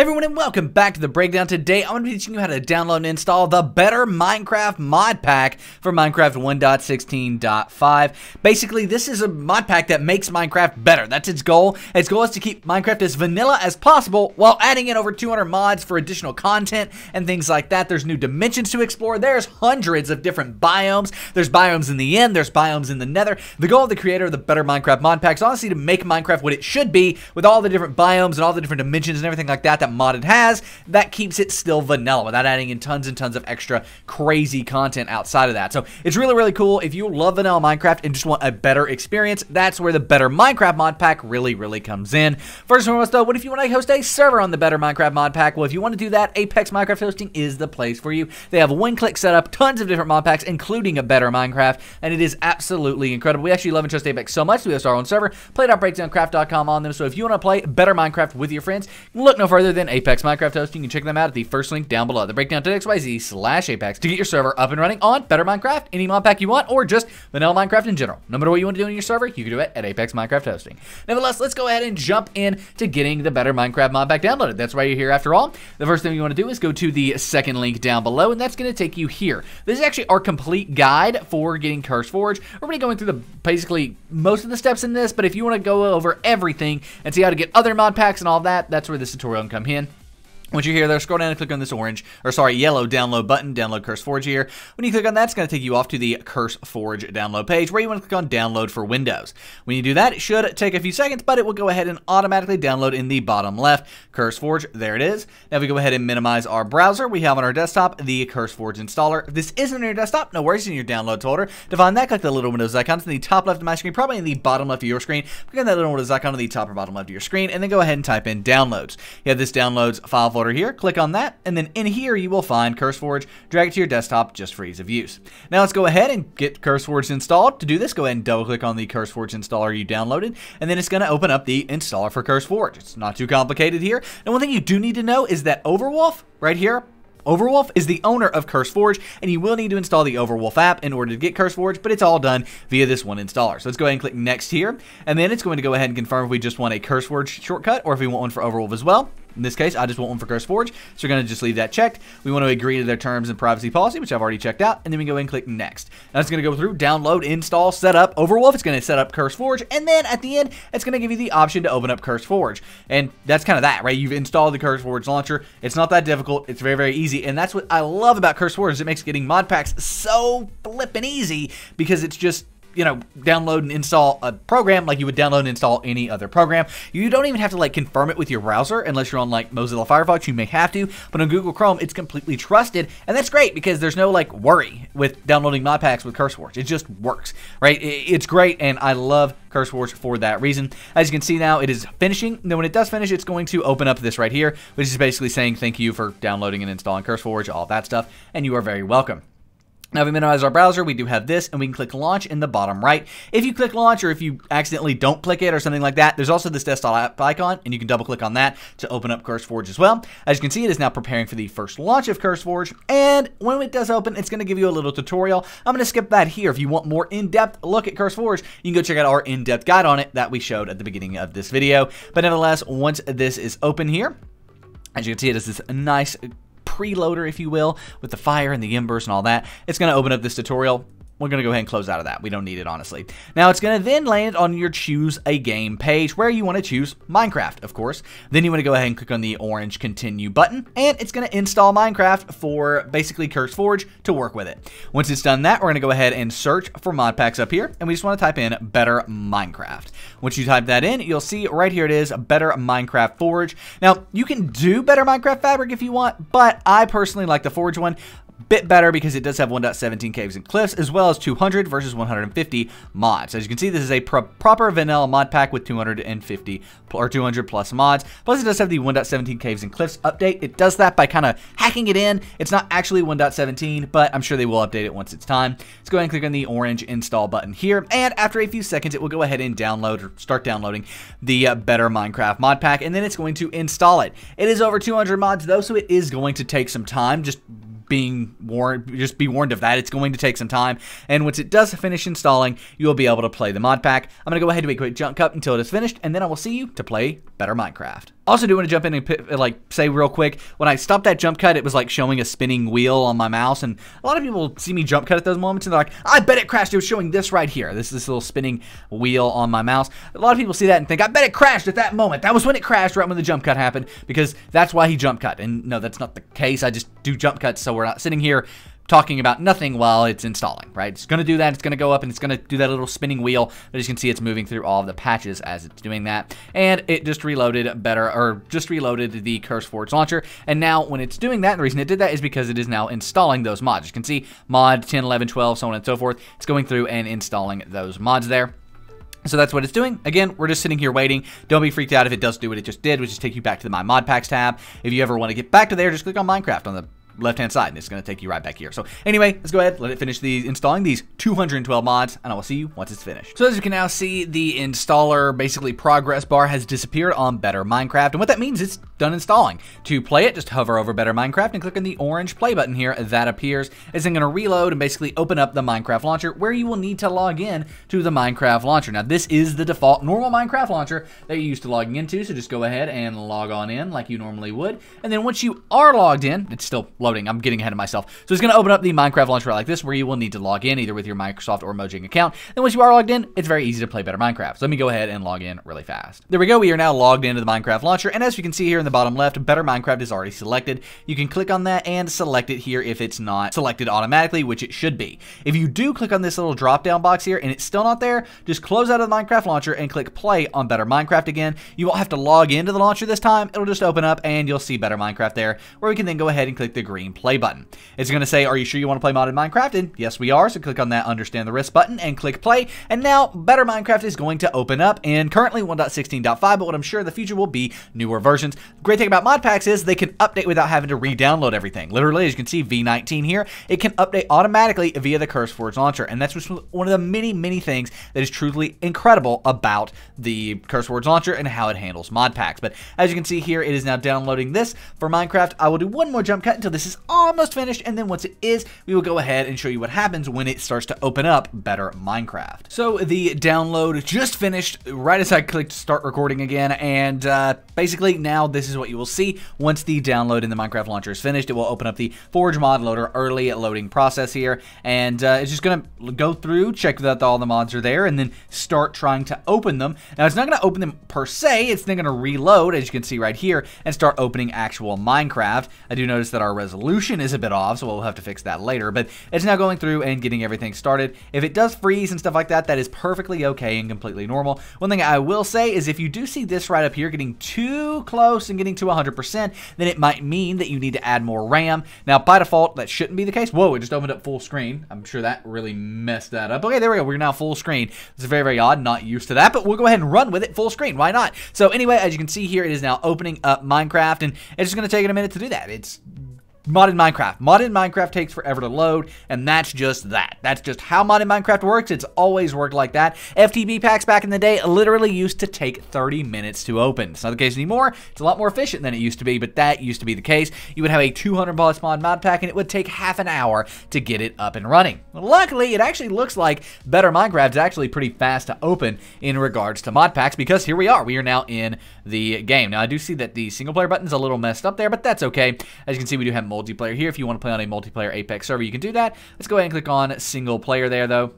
Hey everyone and welcome back to the breakdown. Today I'm going to be teaching you how to download and install the Better Minecraft mod pack for Minecraft 1.16.5. Basically this is a mod pack that makes Minecraft better. That's its goal. Its goal is to keep Minecraft as vanilla as possible while adding in over 200 mods for additional content and things like that. There's new dimensions to explore. There's hundreds of different biomes. There's biomes in the end. There's biomes in the nether. The goal of the creator of the Better Minecraft mod pack is honestly to make Minecraft what it should be with all the different biomes and all the different dimensions and everything like that that modded has, that keeps it still vanilla without adding in tons and tons of extra crazy content outside of that. So it's really, really cool. If you love vanilla Minecraft and just want a better experience, that's where the Better Minecraft mod pack really, really comes in. First and foremost, though, what if you want to host a server on the Better Minecraft mod pack? Well, if you want to do that, Apex Minecraft Hosting is the place for you. They have one-click setup, tons of different mod packs, including a Better Minecraft, and it is absolutely incredible. We actually love and trust Apex so much, we host our own server, play.breakdowncraft.com on them. So if you want to play Better Minecraft with your friends, look no further than Apex Apex Minecraft hosting. You can check them out at the first link down below. The breakdown.xyz slash Apex to get your server up and running on Better Minecraft, any mod pack you want, or just vanilla Minecraft in general. No matter what you want to do in your server, you can do it at Apex Minecraft hosting. Nevertheless, let's go ahead and jump in to getting the Better Minecraft mod pack downloaded. That's why you're here after all. The first thing you want to do is go to the second link down below, and that's going to take you here. This is actually our complete guide for getting CurseForge. We're going to be going through the basically most of the steps in this, but if you want to go over everything and see how to get other mod packs and all that, that's where this tutorial can come in. Once you're here, there, scroll down and click on this orange, or sorry, yellow download button, download CurseForge here. When you click on that, it's going to take you off to the CurseForge download page where you want to click on download for Windows. When you do that, it should take a few seconds, but it will go ahead and automatically download in the bottom left. CurseForge, there it is. Now if we go ahead and minimize our browser, we have on our desktop the CurseForge installer. If this isn't on your desktop, no worries, in your downloads folder. To find that, click the little Windows icon in the top left of my screen, probably in the bottom left of your screen. Click on that little Windows icon on the top or bottom left of your screen, and then go ahead and type in downloads. You have this downloads file folder here. Click on that that, and then in here you will find CurseForge, drag it to your desktop just for ease of use. Now let's go ahead and get CurseForge installed. To do this, go ahead and double click on the CurseForge installer you downloaded, and then it's going to open up the installer for CurseForge. It's not too complicated here. And one thing you do need to know is that Overwolf, right here, Overwolf is the owner of CurseForge, and you will need to install the Overwolf app in order to get CurseForge, but it's all done via this one installer. So let's go ahead and click Next here, and then it's going to go ahead and confirm if we just want a CurseForge shortcut or if we want one for Overwolf as well. In this case, I just want one for CurseForge, so we're going to just leave that checked. We want to agree to their terms and privacy policy, which I've already checked out, and then we go and click Next. Now it's going to go through, download, install, set up Overwolf. It's going to set up CurseForge, and then at the end, it's going to give you the option to open up CurseForge. And that's kind of that, right? You've installed the CurseForge launcher. It's not that difficult. It's very, very easy, and that's what I love about CurseForge is it makes getting mod packs so flippin' easy because it's just you know, download and install a program like you would download and install any other program. You don't even have to like confirm it with your browser unless you're on like Mozilla Firefox. You may have to, but on Google Chrome, it's completely trusted, and that's great because there's no like worry with downloading mod packs with CurseForge. It just works, right? It's great, and I love CurseForge for that reason. As you can see now, it is finishing. Then when it does finish, it's going to open up this right here, which is basically saying thank you for downloading and installing CurseForge, all that stuff, and you are very welcome. Now, if we minimize our browser, we do have this, and we can click Launch in the bottom right. If you click Launch, or if you accidentally don't click it or something like that, there's also this desktop app icon, and you can double click on that to open up CurseForge as well. As you can see, it is now preparing for the first launch of CurseForge, and when it does open, it's going to give you a little tutorial. I'm going to skip that here. If you want more in-depth look at CurseForge, you can go check out our in-depth guide on it that we showed at the beginning of this video. But nevertheless, once this is open here, as you can see, it is this nice preloader, if you will, with the fire and the embers and all that. It's going to open up this tutorial we're going to go ahead and close out of that. We don't need it, honestly. Now, it's going to then land on your choose a game page where you want to choose Minecraft, of course. Then you want to go ahead and click on the orange continue button, and it's going to install Minecraft for basically CurseForge to work with it. Once it's done that, we're going to go ahead and search for mod packs up here, and we just want to type in Better Minecraft. Once you type that in, you'll see right here it is, Better Minecraft Forge. Now, you can do Better Minecraft Fabric if you want, but I personally like the Forge one bit better because it does have 1.17 caves and cliffs as well as 200 versus 150 mods. As you can see, this is a pro proper vanilla mod pack with 250 or 200 plus mods. Plus, it does have the 1.17 caves and cliffs update. It does that by kind of hacking it in. It's not actually 1.17, but I'm sure they will update it once it's time. Let's go ahead and click on the orange install button here, and after a few seconds, it will go ahead and download or start downloading the uh, Better Minecraft mod pack, and then it's going to install it. It is over 200 mods though, so it is going to take some time. Just being warned, just be warned of that. It's going to take some time. And once it does finish installing, you will be able to play the mod pack. I'm going to go ahead and do a quick jump cut until it is finished, and then I will see you to play better Minecraft. Also do want to jump in and like say real quick, when I stopped that jump cut, it was like showing a spinning wheel on my mouse, and a lot of people see me jump cut at those moments, and they're like, I bet it crashed. It was showing this right here. This is this little spinning wheel on my mouse. A lot of people see that and think, I bet it crashed at that moment. That was when it crashed, right when the jump cut happened, because that's why he jump cut. And no, that's not the case. I just do jump cuts so we're not sitting here talking about nothing while it's installing, right? It's going to do that. It's going to go up and it's going to do that little spinning wheel. But as you can see, it's moving through all of the patches as it's doing that. And it just reloaded better, or just reloaded the Curse CurseForge launcher. And now when it's doing that, the reason it did that is because it is now installing those mods. You can see mod 10, 11, 12, so on and so forth. It's going through and installing those mods there. So that's what it's doing. Again, we're just sitting here waiting. Don't be freaked out if it does do what it just did, which is take you back to the My Mod Packs tab. If you ever want to get back to there, just click on Minecraft on the left hand side and it's going to take you right back here. So anyway, let's go ahead, let it finish the installing these 212 mods and I will see you once it's finished. So as you can now see, the installer basically progress bar has disappeared on Better Minecraft and what that means is it's done installing. To play it, just hover over Better Minecraft and click on the orange play button here that appears. It's then going to reload and basically open up the Minecraft launcher where you will need to log in to the Minecraft launcher. Now this is the default normal Minecraft launcher that you're used to logging into, so just go ahead and log on in like you normally would. And then once you are logged in, it's still loading. I'm getting ahead of myself. So it's going to open up the Minecraft launcher like this where you will need to log in either with your Microsoft or Mojang account. And once you are logged in, it's very easy to play better Minecraft. So let me go ahead and log in really fast. There we go. We are now logged into the Minecraft launcher. And as you can see here in the bottom left, Better Minecraft is already selected. You can click on that and select it here if it's not selected automatically, which it should be. If you do click on this little drop down box here and it's still not there, just close out of the Minecraft launcher and click play on Better Minecraft again. You won't have to log into the launcher this time. It'll just open up and you'll see Better Minecraft there where we can then go ahead and click the green play button. It's going to say, are you sure you want to play modded Minecraft? And yes, we are. So click on that understand the risk button and click play. And now Better Minecraft is going to open up and currently 1.16.5, but what I'm sure the future will be newer versions. Great thing about mod packs is they can update without having to re-download everything. Literally, as you can see, V19 here, it can update automatically via the CurseForge launcher. And that's one of the many, many things that is truly incredible about the CurseForge launcher and how it handles mod packs. But as you can see here, it is now downloading this for Minecraft. I will do one more jump cut until this is almost finished, and then once it is, we will go ahead and show you what happens when it starts to open up better Minecraft. So the download just finished right as I clicked start recording again, and uh, basically now this is what you will see once the download in the Minecraft launcher is finished. It will open up the Forge mod loader early loading process here, and uh, it's just going to go through, check that all the mods are there, and then start trying to open them. Now it's not going to open them per se, it's then going to reload, as you can see right here, and start opening actual Minecraft. I do notice that our is a bit off, so we'll have to fix that later, but it's now going through and getting everything started. If it does freeze and stuff like that, that is perfectly okay and completely normal. One thing I will say is if you do see this right up here getting too close and getting to 100%, then it might mean that you need to add more RAM. Now, by default, that shouldn't be the case. Whoa, it just opened up full screen. I'm sure that really messed that up. Okay, there we go. We're now full screen. It's very, very odd. Not used to that, but we'll go ahead and run with it full screen. Why not? So anyway, as you can see here, it is now opening up Minecraft, and it's just going to take it a minute to do that. It's modded Minecraft. Modded Minecraft takes forever to load, and that's just that. That's just how modded Minecraft works. It's always worked like that. FTB packs back in the day literally used to take 30 minutes to open. It's not the case anymore. It's a lot more efficient than it used to be, but that used to be the case. You would have a 200 plus mod mod pack, and it would take half an hour to get it up and running. Luckily, it actually looks like Better Minecraft is actually pretty fast to open in regards to mod packs, because here we are. We are now in the game. Now, I do see that the single player button is a little messed up there, but that's okay. As you can see, we do have multiplayer here. If you want to play on a multiplayer Apex server, you can do that. Let's go ahead and click on single player there, though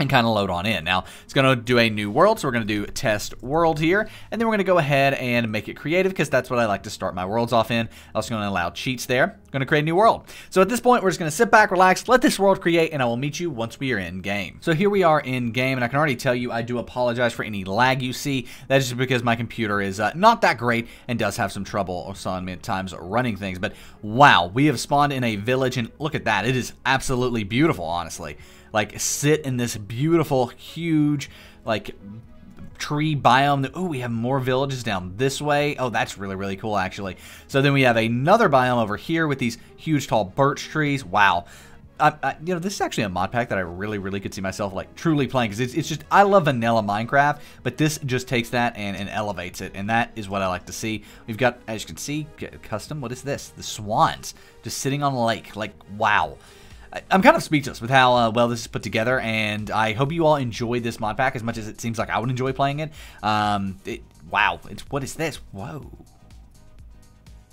and kind of load on in. Now, it's going to do a new world, so we're going to do test world here, and then we're going to go ahead and make it creative because that's what I like to start my worlds off in. i Also going to allow cheats there. going to create a new world. So at this point, we're just going to sit back, relax, let this world create, and I will meet you once we are in game. So here we are in game, and I can already tell you I do apologize for any lag you see. That is just because my computer is uh, not that great and does have some trouble some times running things. But wow, we have spawned in a village, and look at that. It is absolutely beautiful, honestly like sit in this beautiful, huge, like tree biome. Oh, we have more villages down this way. Oh, that's really, really cool, actually. So then we have another biome over here with these huge, tall birch trees. Wow. I, I, you know, this is actually a mod pack that I really, really could see myself like truly playing because it's, it's just I love vanilla Minecraft, but this just takes that and, and elevates it, and that is what I like to see. We've got, as you can see, custom. What is this? The swans just sitting on a lake. Like wow. I'm kind of speechless with how uh, well this is put together, and I hope you all enjoyed this mod pack as much as it seems like I would enjoy playing it. Um, it wow, it's what is this? Whoa.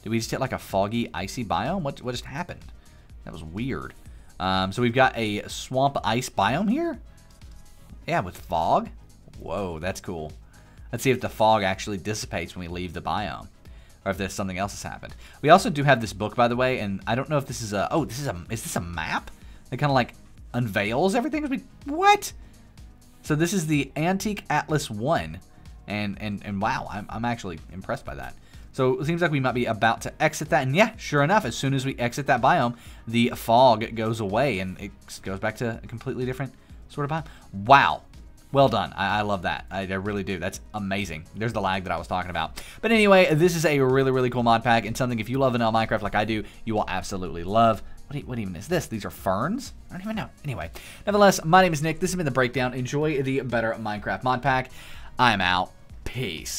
Did we just hit like a foggy, icy biome? What, what just happened? That was weird. Um, so we've got a swamp ice biome here. Yeah, with fog. Whoa, that's cool. Let's see if the fog actually dissipates when we leave the biome. Or if there's something else has happened. We also do have this book, by the way, and I don't know if this is a... Oh, this is a... Is this a map? That kind of like unveils everything? What? So this is the Antique Atlas 1. And, and, and wow, I'm, I'm actually impressed by that. So it seems like we might be about to exit that. And yeah, sure enough, as soon as we exit that biome, the fog goes away and it goes back to a completely different sort of biome. Wow. Well done. I, I love that. I, I, really do. That's amazing. There's the lag that I was talking about. But anyway, this is a really, really cool mod pack and something if you love vanilla Minecraft like I do, you will absolutely love. What, what even is this? These are ferns? I don't even know. Anyway, nevertheless, my name is Nick. This has been The Breakdown. Enjoy the Better Minecraft mod pack. I'm out. Peace.